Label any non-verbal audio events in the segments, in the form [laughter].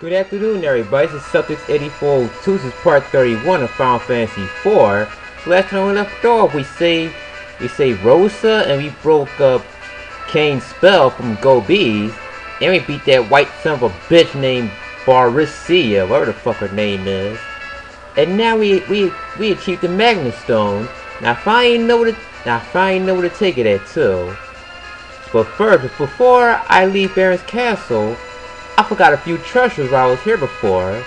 Good afternoon, everybody. This is Celtics 8402. This is part 31 of Final Fantasy IV. So last time we left off, we saved, we saved Rosa, and we broke up Kain's spell from Golbez, and we beat that white son of a bitch named Barbariccia, whatever the fuck her name is. And now we we we achieved the Magma Stone. Now I ain't know to now I ain't know where to take it at too. But first, before I leave Baron's castle, I forgot a few treasures while I was here before.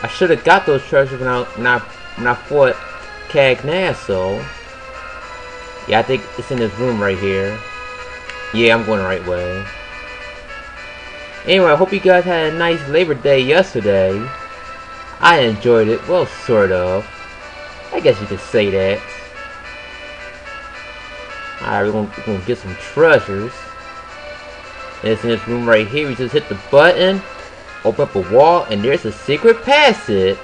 I should have got those treasures when I when I when I fought Cagnazzo. Yeah, I think it's in this room right here. Yeah, I'm going the right way. Anyway, I hope you guys had a nice Labor Day yesterday. I enjoyed it, well, sort of. I guess you could say that. Alright, we're we're gonna get some treasures. And it's in this room right here. We just hit the button, open up a wall, and there's a secret passage.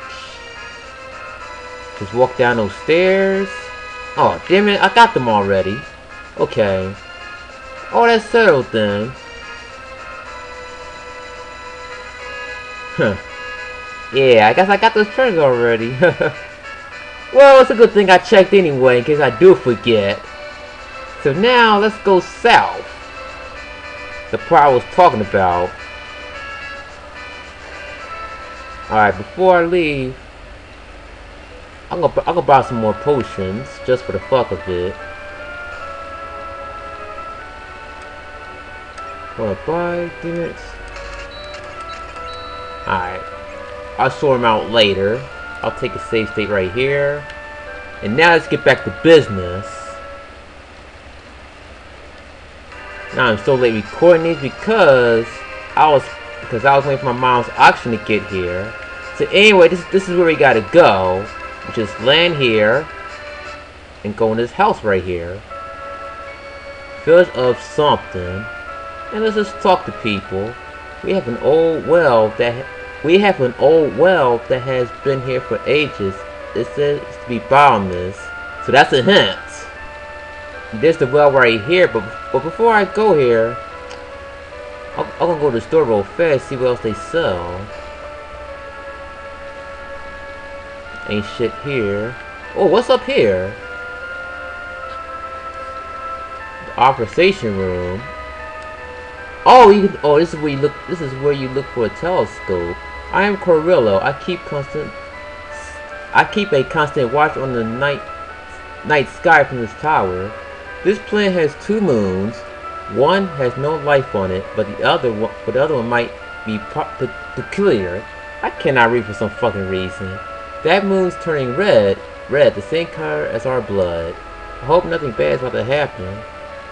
Just walk down those stairs. Oh, damn it, I got them already. Okay. Oh, that's settled then. Huh. Yeah, I guess I got those treasures already. [laughs] well, it's a good thing I checked anyway, in case I do forget. So now, let's go south. The part I was talking about. Alright, before I leave, I'm gonna, I'm gonna buy some more potions, just for the fuck of it. Wanna buy, it. Alright. I'll sort them out later. I'll take a save state right here. And now let's get back to business. Now I'm so late recording these because I was because I was waiting for my mom's auction to get here. So anyway, this this is where we gotta go. Just land here and go in this house right here. Village of something. And let's just talk to people. We have an old well that we have an old well that has been here for ages. It says to be bottomless. So that's a hint. There's the well right here, but, but before I go here, I'm, I'm gonna go to the store real fast, see what else they sell. Ain't shit here. Oh, what's up here? The conversation room. Oh, you can, oh, this is where you look. This is where you look for a telescope. I am Corillo. I keep constant. I keep a constant watch on the night night sky from this tower. This planet has two moons. One has no life on it, but the other one, but the other one might be peculiar. I cannot read for some fucking reason. That moon's turning red, red, the same color as our blood. I hope nothing bad's about to happen.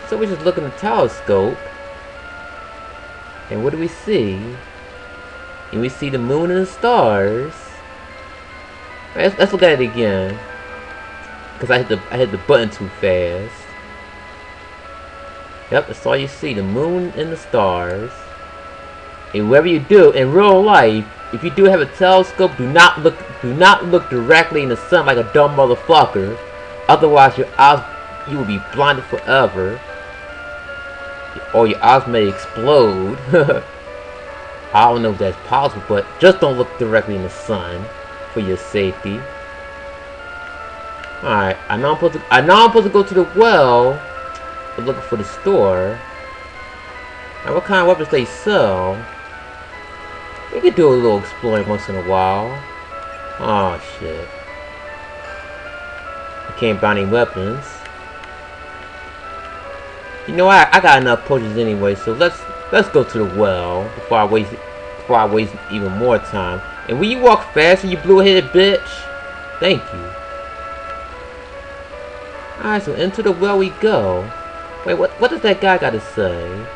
So we just look in the telescope, and what do we see? And we see the moon and the stars. Let's, let's look at it again. Cause I hit the I hit the button too fast. Yep, that's all you see, the moon and the stars. And whatever you do, in real life, if you do have a telescope, do not look do not look directly in the sun like a dumb motherfucker. Otherwise your eyes you will be blinded forever. Or your eyes may explode. [laughs] I don't know if that's possible, but just don't look directly in the sun for your safety. Alright, I know I'm supposed to I know I'm supposed to go to the well looking for the store. Now what kind of weapons they sell? We could do a little exploring once in a while. Oh shit. I can't buy any weapons. You know I I got enough potions anyway, so let's let's go to the well before I waste before I waste even more time. And when you walk faster, you blue-headed bitch. Thank you. Alright, so into the well we go. Wait, what, what does that guy got to say?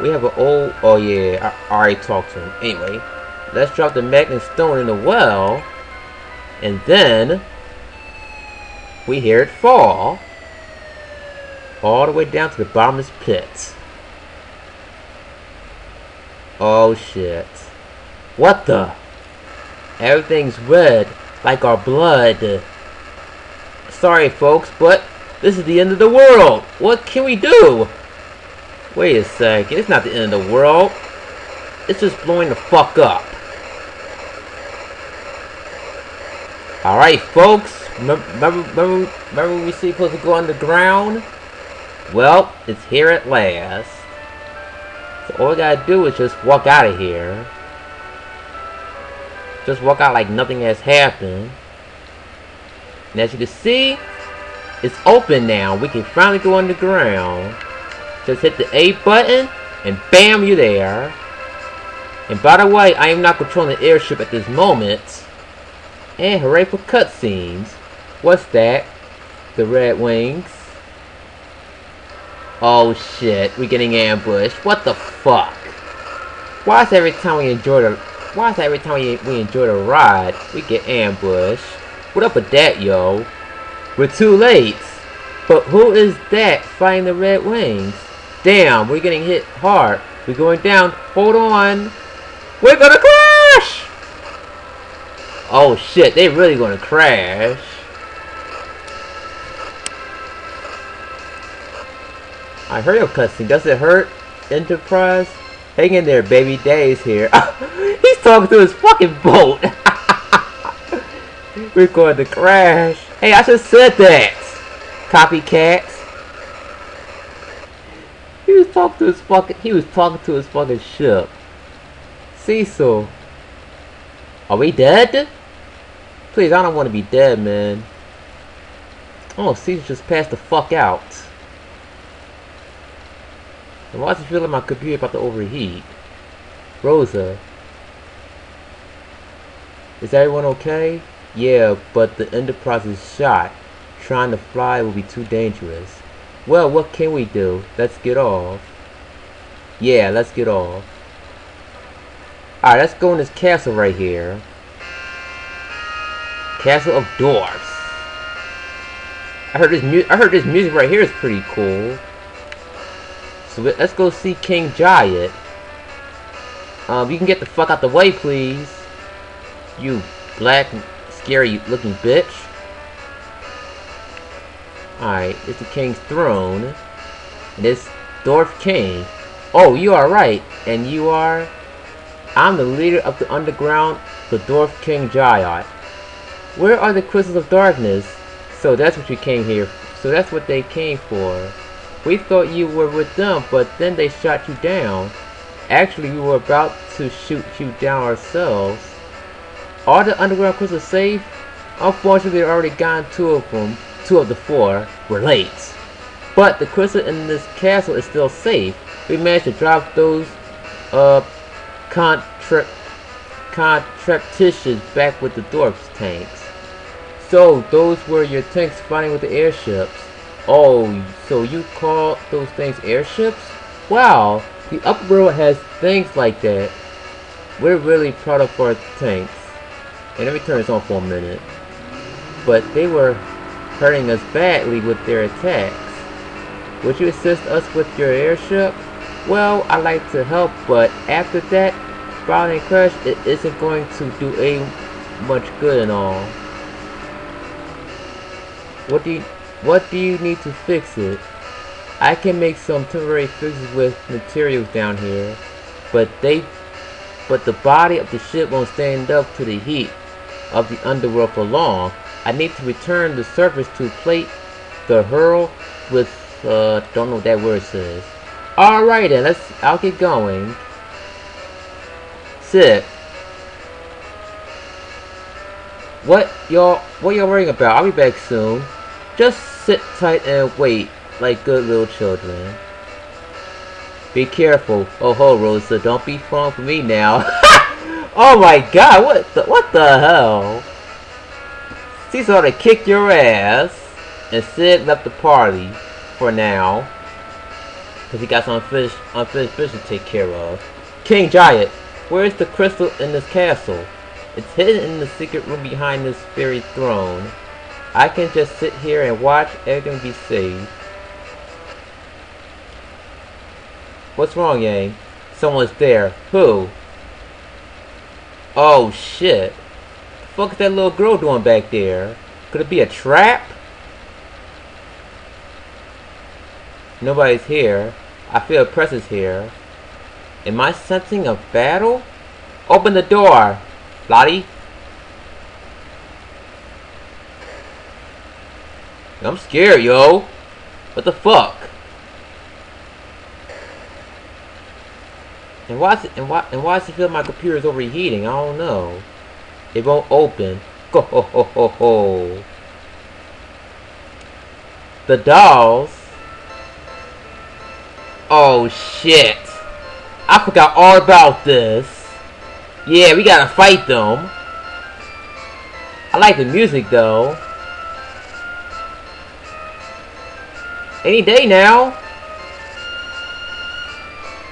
We have an old... Oh, yeah. I, I already talked to him. Anyway, let's drop the Magma Stone in the well. And then... We hear it fall. All the way down to the bottomless pit. Oh, shit. What the? Everything's red, like our blood. Sorry, folks, but this is the end of the world. What can we do? Wait a second. It's not the end of the world. it's just blowing the fuck up. Alright, folks. Remember, remember, remember we supposed to go underground? Well, it's here at last. So all we gotta do is just walk out of here. Just walk out like nothing has happened. And as you can see, it's open now. We can finally go underground. Just hit the A button, and bam, you're there. And by the way, I am not controlling the airship at this moment. And hooray for cutscenes. What's that? The Red Wings. Oh shit, we're getting ambushed. What the fuck? Why is every time we enjoy the why is every time we, we enjoy the ride, we get ambushed? What up with that, yo? We're too late. But who is that fighting the Red Wings? Damn, we're getting hit hard. We're going down. Hold on. We're gonna crash! Oh shit, they really gonna crash. I heard your cussing. Does it hurt? Enterprise? Hang in there, baby. Daddy's here. [laughs] He's talking to his fucking boat. [laughs] We're going to crash. Hey, I just said that. Copycats. He was talking to his fucking. He was talking to his fucking ship. Cecil. Are we dead? Please, I don't want to be dead, man. Oh, Cecil just passed the fuck out. And why does it feel like my computer about to overheat? Rosa. Is everyone okay? Yeah, but the Enterprise is shot. Trying to fly will be too dangerous. Well, what can we do? Let's get off. Yeah, let's get off. Alright, let's go in this castle right here. Castle of Dwarfs. I heard this mu I heard this music right here is pretty cool. So let's go see King Giott. Um, you can get the fuck out the way, please. You black, scary looking bitch. Alright, it's the king's throne. And it's Dwarf King. Oh, you are right. And you are... I'm the leader of the underground, the Dwarf King Giott. Where are the crystals of darkness? So that's what you came here. So that's what they came for. We thought you were with them, but then they shot you down. Actually, we were about to shoot you down ourselves. Are the underground crystals safe? Unfortunately, we already gotten two of them. Two of the four were late. But the crystal in this castle is still safe. We managed to drop those uh contra back with the dwarf's tanks. So those were your tanks fighting with the airships. Oh, so you call those things airships? Wow, the upper world has things like that. We're really proud of our tanks. And me turn this on for a minute. But they were hurting us badly with their attacks. Would you assist us with your airship? Well, I'd like to help, but after that, sprouting crash, it isn't going to do a much good at all. What do you what do you need to fix it? I can make some temporary fixes with materials down here, but they but the body of the ship won't stand up to the heat of the underworld for long. I need to return the surface to plate the hurl with uh don't know what that word says. Alright then, let's I'll get going. Sit. What y'all what y'all worrying about? I'll be back soon. Just sit tight and wait, like good little children. Be careful. Oh ho, Rosa, don't be falling for me now. [laughs] oh my god, what the, what the hell? She's to kick your ass. And Cid left the party for now. Because he got some unfinished, unfinished business to take care of. King Giott, where is the crystal in this castle? It's hidden in the secret room behind this fairy throne. I can just sit here and watch everything be saved. What's wrong, Yang? Someone's there. Who? Oh, shit. Fuck is that little girl doing back there? Could it be a trap? Nobody's here. I feel presence here. Am I sensing a battle? Open the door, Lottie. I'm scared, yo. What the fuck? And why is it, and why and why does it feel my computer is overheating? I don't know. It won't open. Go ho ho ho ho. The dolls. Oh shit. I forgot all about this. Yeah, we gotta fight them. I like the music though. Any day now.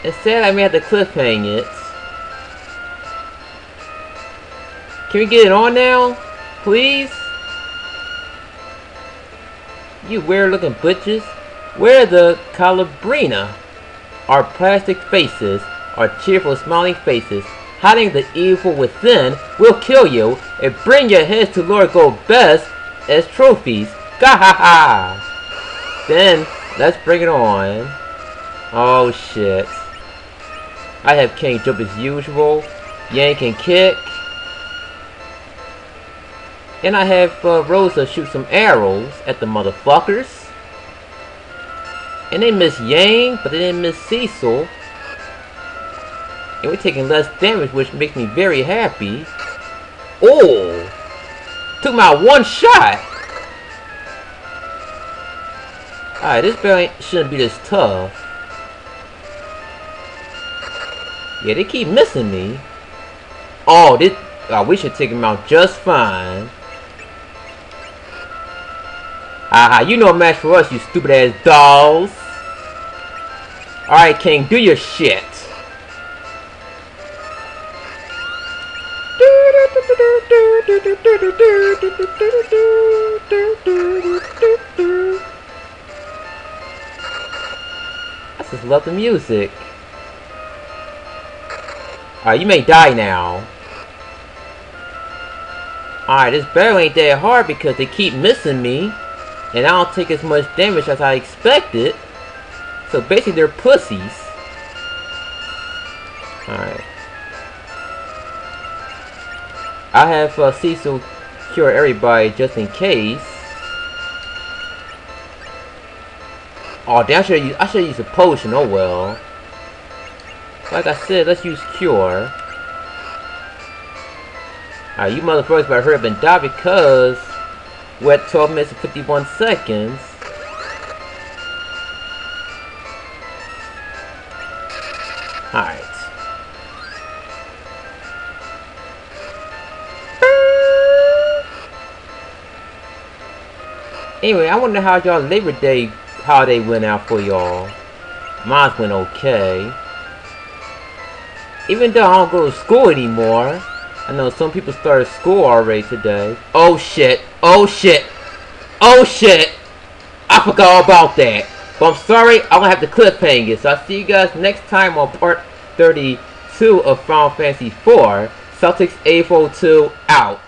Instead, I have to cliffhang it. Can we get it on now? Please? You weird looking butches. Where the Calcabrina? Our plastic faces, our cheerful smiling faces, hiding the evil within, will kill you and bring your heads to Lord Golbez as trophies. Gahaha! Then, let's bring it on. Oh shit. I have Kain jump as usual, yank and kick. And I have uh, Rosa shoot some arrows at the motherfuckers. And they miss Yang, but they didn't miss Cecil. And we're taking less damage, which makes me very happy. Oh! Took my one shot! Alright, this barrel shouldn't be this tough. Yeah, they keep missing me. Oh, this... Oh, we should take him out just fine. Aha, you know a match for us, you stupid ass dolls. Alright, King, do your shit. I just love the music. Alright, you may die now. Alright, this barrel ain't that hard because they keep missing me. And I don't take as much damage as I expected. So basically they're pussies. Alright. I have uh, Cecil cure everybody just in case. Oh, damn, I should use, I should use a potion. Oh well. Like I said, let's use cure. Alright, you motherfuckers better hurry up and die because we're at 12 minutes and 51 seconds. Alright. Anyway, I wonder how y'all Labor Day holiday went out for y'all. Mine went okay. Even though I don't go to school anymore, I know some people started school already today. Oh shit. Oh shit. Oh shit. I forgot all about that. But I'm sorry, I'm gonna have to cliffhang it. So I'll see you guys next time on part 32 of Final Fantasy IV. Celtics A42 out.